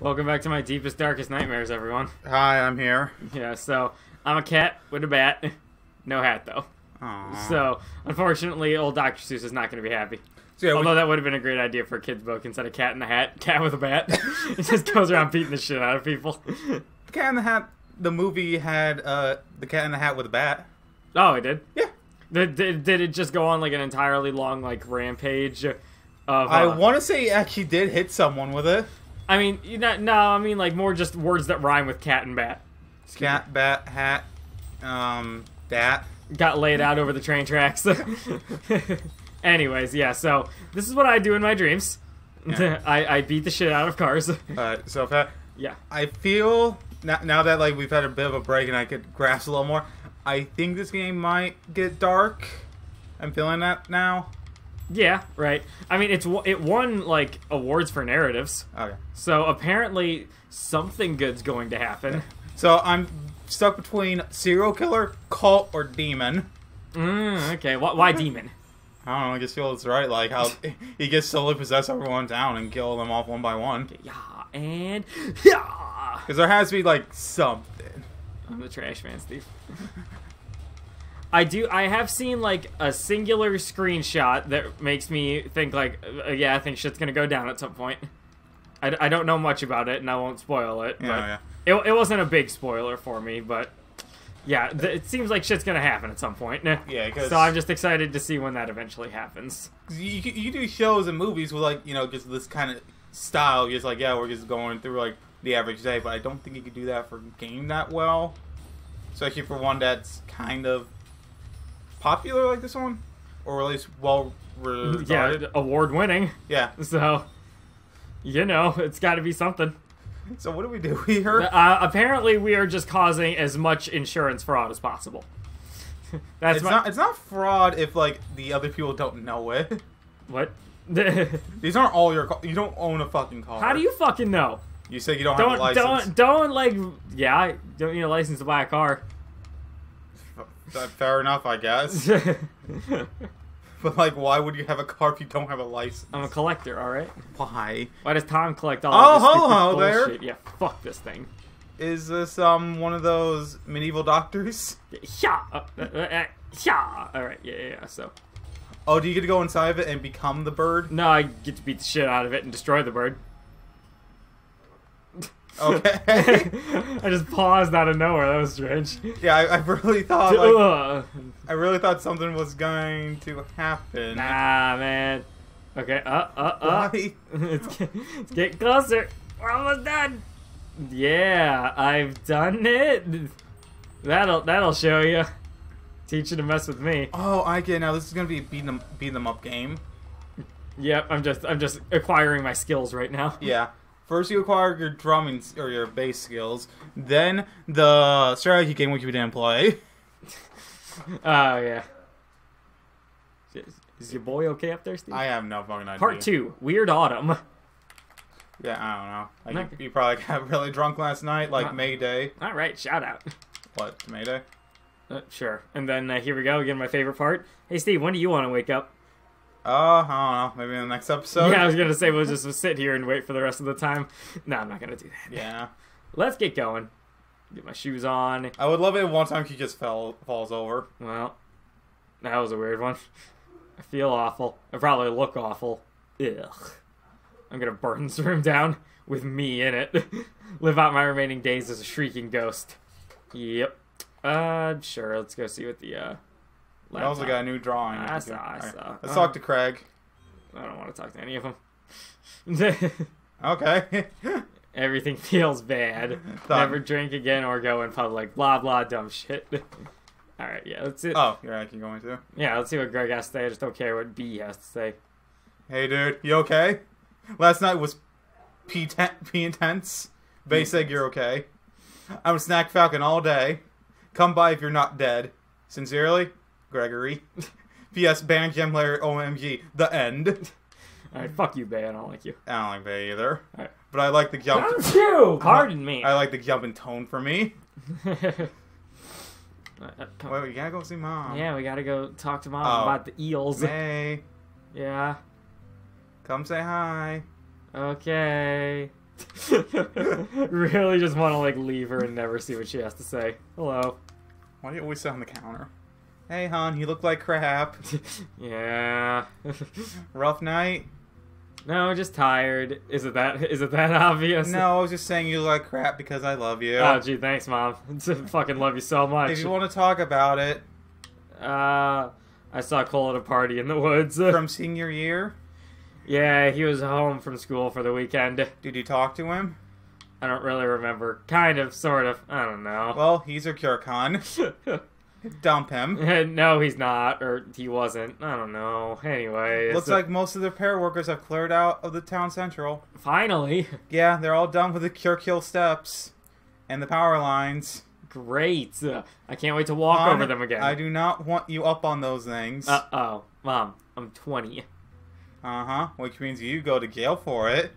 Welcome back to my deepest, darkest nightmares, everyone. Hi, I'm here. Yeah, so I'm a cat with a bat. No hat, though. Aww. So, unfortunately, old Dr. Seuss is not going to be happy. So, yeah, we- Although that would have been a great idea for a kid's book instead of cat in a hat, cat with a bat. it just goes around beating the shit out of people. Cat in the Hat, the movie had uh, the Cat in the Hat with a bat. Oh, it did? Yeah. Did, did, did it just go on like an entirely long, like, rampage of. Uh, I want to say he actually did hit someone with it. I mean, you know, no, I mean, like, more just words that rhyme with cat and bat. Cat, bat, hat, um, dat. got laid out over the train tracks. Anyways, yeah, so this is what I do in my dreams. Yeah. I, I beat the shit out of cars. Uh, so I, yeah. I feel now, now that like we've had a bit of a break and I could grasp a little more, I think this game might get dark. I'm feeling that now. Yeah, right. I mean, it's it won like awards for narratives. Okay. So apparently something good's going to happen. So I'm stuck between serial killer, cult, or demon. Mm, okay. Why, why demon? I don't know. I just feel it's right. Like how he gets slowly possess everyone down and kill them off one by one. Yeah, and yeah. Because there has to be like something. I'm the trash man, Steve. I do. I have seen like a singular screenshot that makes me think like, uh, yeah, I think shit's gonna go down at some point. I, I don't know much about it, and I won't spoil it. Yeah, but yeah. It, it wasn't a big spoiler for me, but yeah, th- it seems like shit's gonna happen at some point. Yeah, so I'm just excited to see when that eventually happens. You, you, you do shows and movies with like you know just this kind of style. Just like yeah, we're just going through like the average day, but I don't think you could do that for a game that well. Especially for one that's kind of popular like this one, or at least well regarded. Yeah, award winning. Yeah. So you know, it's got to be something. So what do we do here? Uh, apparently, we are just causing as much insurance fraud as possible. That's It's my, not. It's not fraud if like the other people don't know it. what. These aren't all your. You don't own a fucking car. How do you fucking know? You say you don't, have a license. don't don't like yeah. I don't need a license to buy a car. Fair enough, I guess. But like, why would you have a car if you don't have a license? I'm a collector, all right. Why Why does Tom collect all Oh, of this stupid hello there. Yeah, fuck this thing. is this? Um, one of those medieval doctors? Yeah, uh, uh, uh, yeah. All right, yeah, yeah. yeah. So Oh, do you get to go inside of it and become the bird? no, I get to beat the shit out of it and destroy the bird. Okay. I just paused out of nowhere. That was strange. yeah, I, I really thought like I really thought something was going to happen. Nah, man. Okay, uh, uh, uh. Why? it's, get- it's getting closer. We're almost done. Yeah, I've done it. That'll that'll show you. Teach you to mess with me. Oh, I get it now. This is gonna be a beat them beat them up game. Yep, I'm just I'm just acquiring my skills right now. Yeah. First, you acquire your drumming or your bass skills. Then the strategy game, which we didn't play. Oh yeah. Is- Is your boy okay up there, Steve? I have no fucking idea. Part two, Weird Autumn. Yeah, I don't know. Like, you, you probably got really drunk last night, like Uh. May Day. All right, shout out. What May Day? Uh, sure. And then uh, here we go again. My favorite part. Hey Steve, when do you want to wake up? Uh, I don't know. Maybe in the next episode. yeah, I was gonna say we'll just sit here and wait for the rest of the time. No, I'm not gonna do that. Yeah. Let's get going. Get my shoes on. I would love it if one time he just fell falls over. Well, that was a weird one. I feel awful. I probably look awful. Ugh. I'm gonna burn this room down with me in it. Live out my remaining days as a shrieking ghost. Yep. Uh, sure. Let's go see what the uh. I also got a new drawing. I saw, I Alright, saw. Let's talk to Craig. I don't want to talk to any of them. Okay. Everything feels bad. Never drink again or go in public. Blah blah dumb shit. All right, yeah. Let's see. oh, you're actually going to. Yeah, let's see what Greg has to say. I just don't care what B has to say. Hey, dude, you okay? Last night was P ten- P intense. Said you're okay. I'm a snack falcon all day. Come by if you're not dead. Sincerely, Gregory. P.S. Ban Layer OMG. The end. All right, fuck you, Bay. I don't like you. I don't like Bay either. Alright. But I like the jump. Don't you? Pardon me. I like the jump in tone for me. Wait, we gotta go see mom. yeah, we gotta go talk to mom Oh. about the eels. Mae, Yeah. come say hi. Okay. really just want to like leave her and never see what she has to say. Hello. Why do you always sit on the counter? Hey, hon, you look like crap. yeah. Rough night? no, just tired. Is it that? Is it that obvious? No, I was just saying you look like crap because I love you. Oh, gee, thanks, mom. Fucking love you so much. if you want to talk about it Uh, I saw Cole at a party in the woods. from senior year, yeah, he was home from school for the weekend. did you talk to him? I don't really remember. Kind of, sort of. I don't know. Well, he's a Kurkon. Dump him. no, he's not, or he wasn't. I don't know. Anyway, Looks like most of the repair workers have cleared out of the town central. finally, Yeah, they're all done with the cure kill steps and the power lines. great. Uh, I can't wait to walk over them again. I do not want you up on those things. Uh oh, mom, I'm 20. Uh huh. Which means you go to jail for it.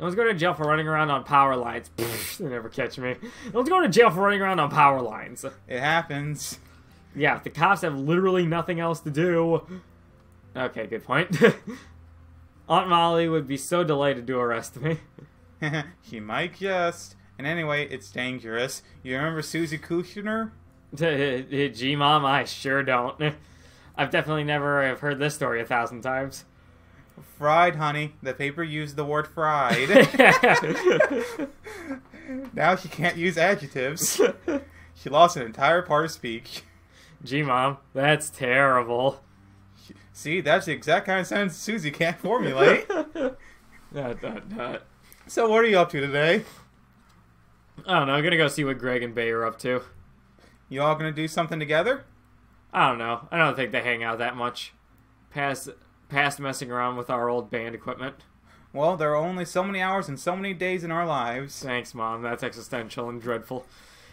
No one's going to jail for running around on power lines. Pfft, they never catch me. No one's going to jail for running around on power lines. It happens. Yeah, the cops have literally nothing else to do. Okay, good point. Aunt Molly would be so delighted to arrest me. he might just. And anyway, it's dangerous. You remember Susie Kushner? Gee, mom, I sure don't. I've definitely never have heard this story a thousand times. Fried, honey. The paper used the word fried. now she can't use adjectives. She lost an entire part of speech. Gee, mom, that's terrible. See, that's the exact kind of sentence Susie can't formulate. Dot, dot, dot. so, what are you up to today? I don't know. I'm gonna go see what Greg and Bay are up to. You all gonna do something together? I don't know. I don't think they hang out that much. Past, past messing around with our old band equipment. Well, there are only so many hours and so many days in our lives. Thanks, mom. That's existential and dreadful.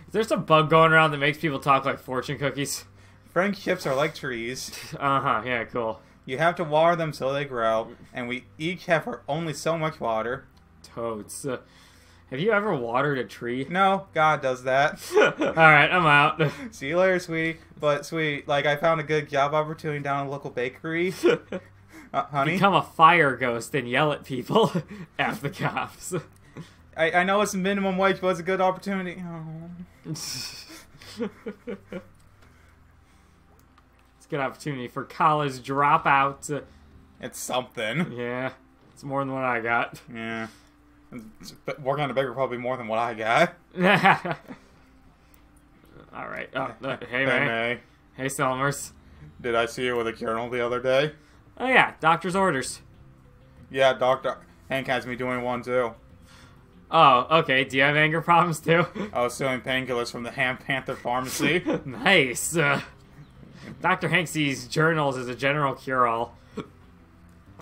Is there some bug going around that makes people talk like fortune cookies? Friendships are like trees. Uh huh. Yeah, cool. You have to water them so they grow, and we each have our only so much water. Totes. Uh, have you ever watered a tree? No, God does that. All right, I'm out. See you later, sweetie. But sweet, like I found a good job opportunity down at a local bakery. Uh, honey, Become a fire ghost and yell at people. at the cops. I, I know it's minimum wage, but it's a good opportunity. Oh. it's a good opportunity for college dropout. It's something. Yeah, it's more than what I got. Yeah. It's- Working on a bakery probably more than what I got. All right. Oh, hey Hey, man. Mae. Hey Selmers. Did I see you with a journal the other day? Oh yeah, doctor's orders. Yeah, Doctor Hank has me doing one too. Oh, okay. Do you have anger problems too? I was stealing painkillers from the Ham Panther Pharmacy. nice. Uh, Dr. Hank sees journals as a general cure-all.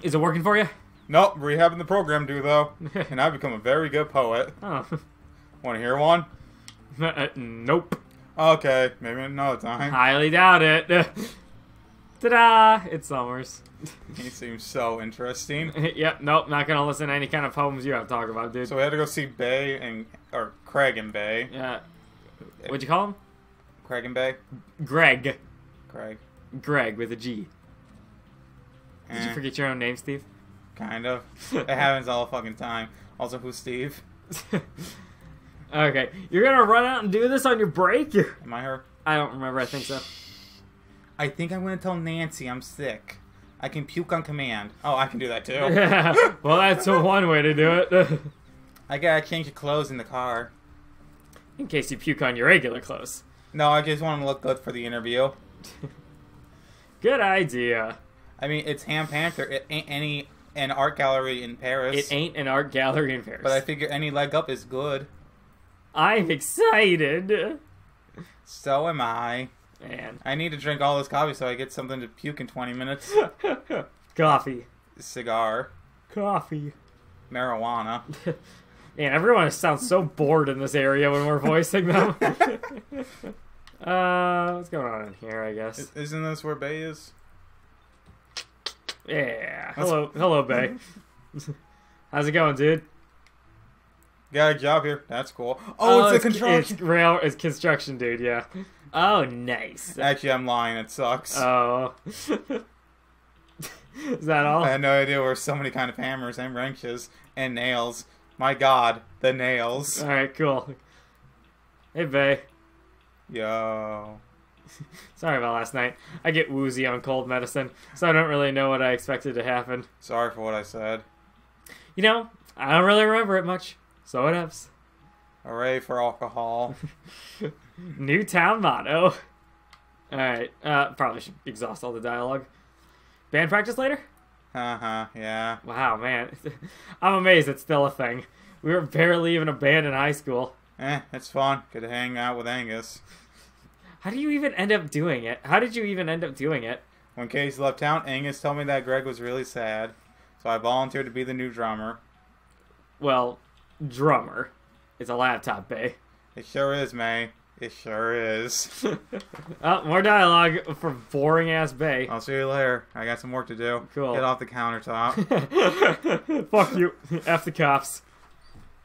Is it working for you? nope, rehabbing the program do though, and I've become a very good poet. Oh. Want to hear one? Uh, nope. Okay, maybe another time. Highly doubt it. Ta-da! It's Summers. He seems so interesting. yep, nope, not gonna listen to any kind of poems you have to talk about, dude. So we had to go see Bay and or Craig and Bay. Yeah. What'd you call him? Craig and Bay. Greg. Craig. Greg with a G. Did you Eh, forget your own name, Steve? kind of. It happens all the fucking time. Also, who's Steve? okay, you're gonna run out and do this on your break? Am I her? I don't remember. I think so. I think I'm gonna tell Nancy I'm sick. I can puke on command. Oh, I can do that too. yeah. well, that's one way to do it. I gotta change the clothes in the car. In case you puke on your regular clothes. No, I just want to look good for the interview. Good idea. I mean, it's Ham Panther. It ain't any an art gallery in Paris. It ain't an art gallery in Paris. But I figure any leg up is good. I'm excited. So am I. Man. I need to drink all this coffee so I get something to puke in 20 minutes. Coffee. Cigar. Coffee. Marijuana. Man, everyone sounds so bored in this area when we're voicing them. uh, what's going on in here? I guess. Isn't this where Bay is? Yeah. Hello, hello, Bay. How's it going, dude? Got a job here. That's cool. Oh, it's a construction. It's rail. It's construction, dude. Yeah. Oh, nice. Actually, I'm lying. It sucks. Oh. Is that all? I had no idea were so many kind of hammers and wrenches and nails My God, the nails. All right, cool. Hey, Bay. Yo. Sorry about last night. I get woozy on cold medicine, so I don't really know what I expected to happen. Sorry for what I said. You know, I don't really remember it much. So it happens. Hooray for alcohol. New town motto. Alright, uh, probably should exhaust all the dialogue. Band practice later? uh huh. Yeah. Wow, man. I'm amazed it's still a thing. We were barely even a band in high school. Eh, it's fun. Get to hang out with Angus. How do you even end up doing it? How did you even end up doing it? When Casey left town, Angus told me that Greg was really sad, so I volunteered to be the new drummer. Well, drummer. It's a laptop bay. It sure is, Mae. It sure is. oh, more dialogue for boring ass bay. I'll see you later. I got some work to do. Cool. Get off the countertop. Fuck you. F the cops.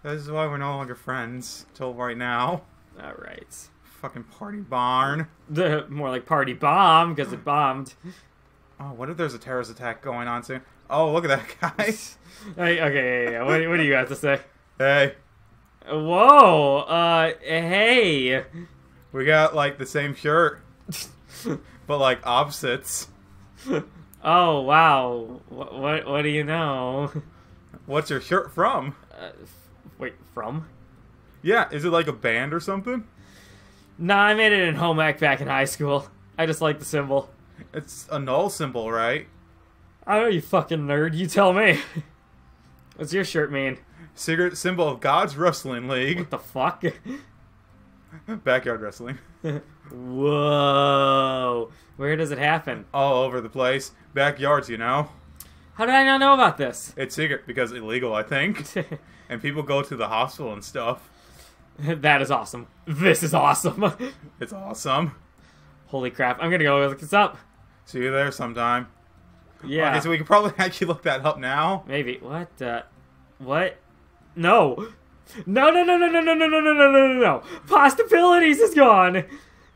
this is why we're no longer friends. Till right now. Alright. Fucking party barn. The more like party bomb because it bombed. Oh, what if there's a terrorist attack going on soon? Oh, look at that guy. Hey, okay, yeah, yeah. What, what do you have to say? hey, Whoa, uh, hey. we got like the same shirt, but like opposites. Oh, wow. What, what, what do you know? What's your shirt from? Uh, wait, from? Yeah, is it like a band or something? Nah, I made it in home ec back in high school. I just like the symbol. It's a null symbol, right? I know you fucking nerd. You tell me. What's your shirt mean? Secret symbol of God's Wrestling League. What the fuck? Backyard wrestling. Whoa. Where does it happen? All over the place. Backyards, you know. How did I not know about this? It's secret because illegal, I think. And people go to the hospital and stuff. that is awesome. This is awesome. It's awesome. Holy crap. I'm gonna go look this up. See you there sometime. Yeah. Okay, so we can probably actually look that up now. Maybe. What? Uh, what? No. No, no, no, no, no, no, no, no, no, no, no, no. Possibilities is gone.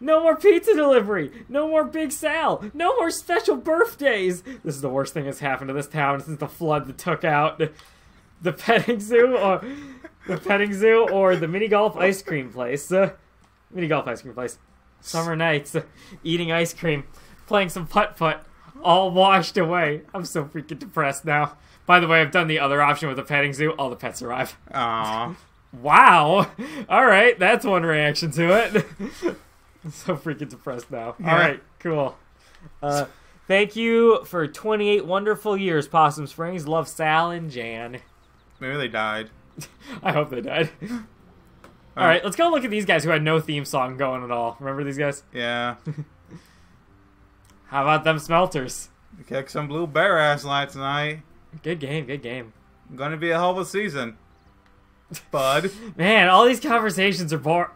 No more pizza delivery. No more Big Sal. No more special birthdays. This is the worst thing that's happened to this town since the flood that took out the petting zoo or the petting zoo or the mini golf ice cream place. Uh, mini golf ice cream place. Summer nights, uh, eating ice cream, playing some putt putt, all washed away. I'm so freaking depressed now. By the way, I've done the other option with the petting zoo. All the pets arrive. Aw. Wow. All right, that's one reaction to it. I'm so freaking depressed now. Yeah. All right, cool. Uh, thank you for 28 wonderful years, Possum Springs. Love Sal and Jan. Maybe they died. I hope they died. All right, let's go look at these guys who had no theme song going at all. Remember these guys? Yeah. How about them smelters? We kicked some blue bear ass last night. Good game, good game. Gonna be a hell of a season. Bud. Man, all these conversations are bore.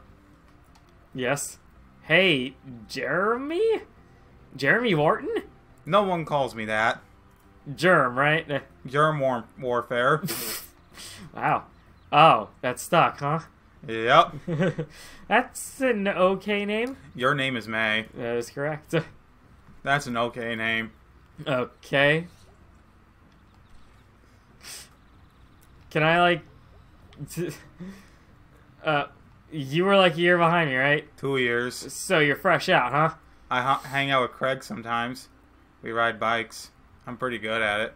Yes. Hey, Jeremy? Jeremy Warton? No one calls me that. Germ, right? Germ war- warfare. Wow. Oh, that's stuck, huh? yep. that's an okay name. Your name is Mae. That is correct. That's an okay name. Okay. Can I like? Uh, you were like a year behind me, right? Two years. So you're fresh out, huh? I ha- hang out with Craig sometimes. We ride bikes. I'm pretty good at it.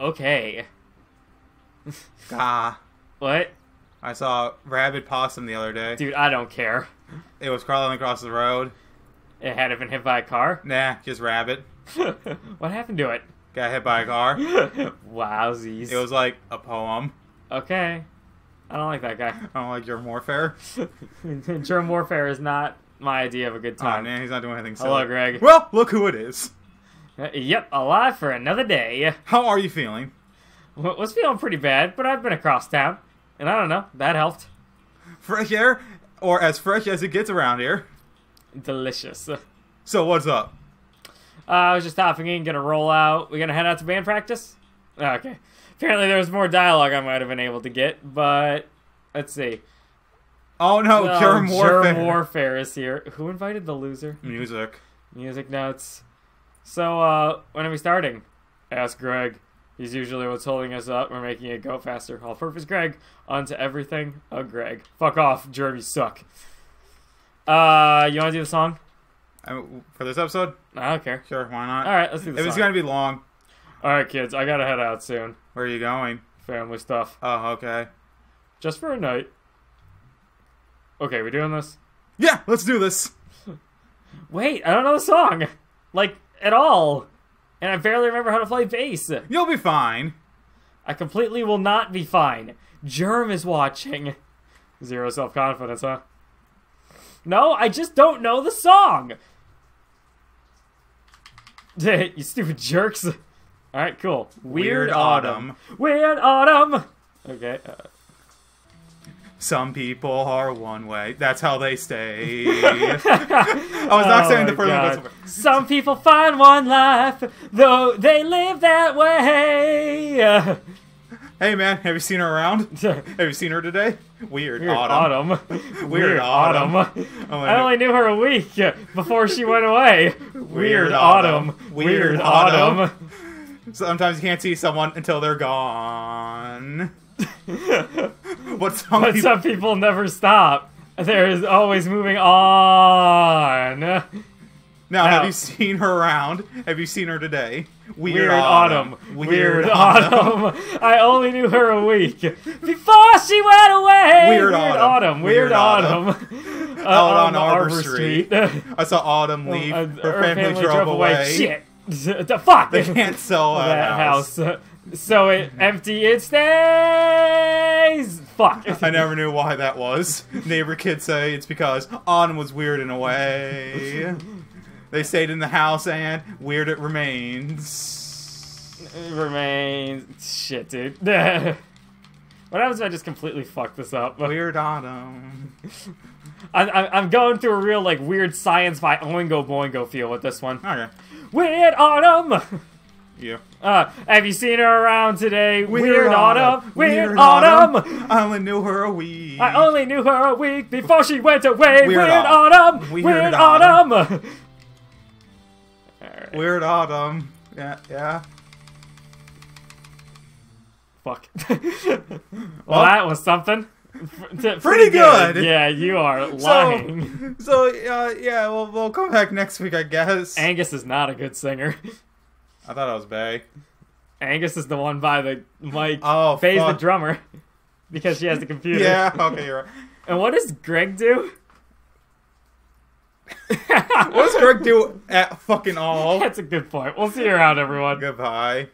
Okay. Gah. What, I saw a rabid possum the other day. dude? I don't care. It was crawling across the road. It had it been hit by a car. Nah, just rabbit. what happened to it? Got hit by a car. Wowsies. It was like a poem. okay. I don't like that guy. I don't like your warfare. Germ warfare is not my idea of a good time. Oh, man, he's not doing anything silly. Hello, Greg. Well, look who it is. Uh, yep, alive for another day. How are you feeling? W- Was feeling pretty bad, but I've been across town, and I don't know. That helped. Fresh air, or as fresh as it gets around here. Delicious. So what's up? I was just hopping in, gonna roll out. We gonna head out to band practice? Oh, Okay. Apparently, there was more dialogue I might have been able to get, but let's see. Oh no, Oh, germ warfare. Germ warfare is here. Who invited the loser? Music. Music notes. So, uh, when are we starting? Ask Greg. He's usually what's holding us up. We're making it go faster. All purpose Greg. Onto everything. Oh, Greg. Fuck off, Jeremy. you suck. Uh, you want to do the song? I mean, for this episode, I don't care. sure, why not? All right, let's do this. if it's song. gonna be long, All right, kids. I gotta head out soon. where are you going? Family stuff. Oh, okay. Just for a night. Okay, we're doing this? Yeah, let's do this. Wait, I don't know the song. Like, at all. And I barely remember how to play bass. You'll be fine. I completely will not be fine. Germ is watching. Zero self confidence, huh? No, I just don't know the song. you stupid jerks. Alright, cool. Weird, Weird autumn. Autumn. Weird autumn. Okay. uh, Some people are one way. That's how they stay. I was not Oh saying the first God. one. Some people find one life, though they live that way. Hey man, have you seen her around? Have you seen her today? Weird, Weird autumn. autumn. Weird autumn. Oh, I only knew her a week before she went away. Weird, autumn. autumn. Weird Weird autumn. autumn. Sometimes you can't see someone until they're gone. What some But people? some people never stop. There is always moving on. Now, Now- have you seen her around? Have you seen her today? Weird, autumn. Weird, autumn. I only knew her a week before she went away. Weird autumn. Weird, Weird autumn. autumn. Uh, Out on the Arbor Street. I saw Autumn leave. Uh, her, family, drove, away. Shit. the fuck. They can't sell that, that house. house. So it empty it stays. Fuck. I never knew why that was. Neighbor kids say it's because Autumn was weird in a way. They stayed in the house and weird it remains. It remains shit, dude. what happens if I just completely fuck this up? Weird Autumn. I, I, I'm going through a real like weird science by Oingo Boingo feel with this one. Okay. Weird autumn. Yeah. Uh, have you seen her around today? Weird, autumn. Weird, autumn. I only knew her a week. I only knew her a week before she went away. Weird Weird, au- autumn. Weird Weird, autumn. autumn. Alright. Weird Autumn. Yeah, yeah. Fuck. well, that was something. T- Pretty good. Yeah, you are lying. So, uh, yeah, we'll, we'll come back next week, I guess. Angus is not a good singer. I thought I was Bay. Angus is the one by the mic. Oh, Faye's the drummer. Because she has the computer. Yeah, okay, you're right. And what does Greg do? What does Greg do at fucking all? That's a good point. We'll see you around, everyone. Goodbye.